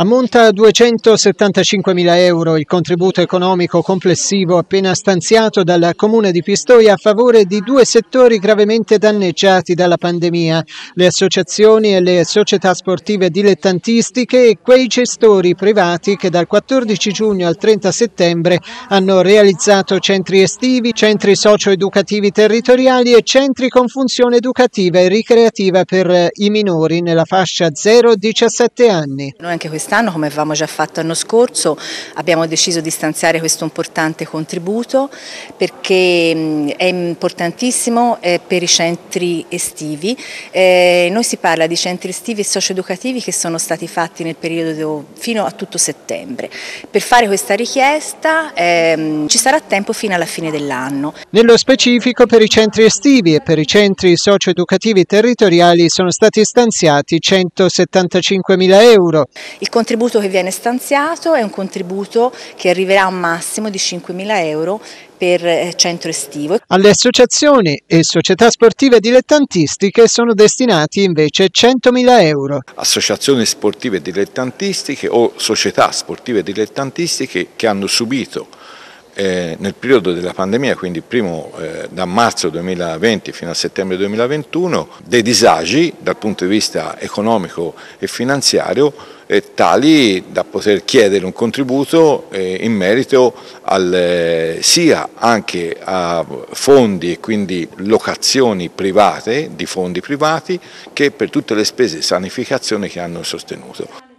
Ammonta a 275 mila euro il contributo economico complessivo appena stanziato dal Comune di Pistoia a favore di due settori gravemente danneggiati dalla pandemia, le associazioni e le società sportive dilettantistiche e quei gestori privati che dal 14 giugno al 30 settembre hanno realizzato centri estivi, centri socio-educativi territoriali e centri con funzione educativa e ricreativa per i minori nella fascia 0-17 anni. Noi anche quest'anno, come avevamo già fatto l'anno scorso, abbiamo deciso di stanziare questo importante contributo perché è importantissimo eh, per i centri estivi. Eh, noi si parla di centri estivi e socio-educativi che sono stati fatti nel periodo fino a tutto settembre. Per fare questa richiesta ehm, ci sarà tempo fino alla fine dell'anno. Nello specifico per i centri estivi e per i centri socio-educativi territoriali sono stati stanziati 175 mila euro. Il contributo che viene stanziato è un contributo che arriverà a un massimo di 5 mila euro per eh, centro estivo. Alle associazioni e società sportive dilettantistiche sono destinati invece 100.000 euro. Associazioni sportive dilettantistiche o società sportive dilettantistiche che hanno subito eh, nel periodo della pandemia, quindi primo, eh, da marzo 2020 fino a settembre 2021, dei disagi dal punto di vista economico e finanziario tali da poter chiedere un contributo eh, in merito al, eh, sia anche a fondi e quindi locazioni private, di fondi privati, che per tutte le spese di sanificazione che hanno sostenuto.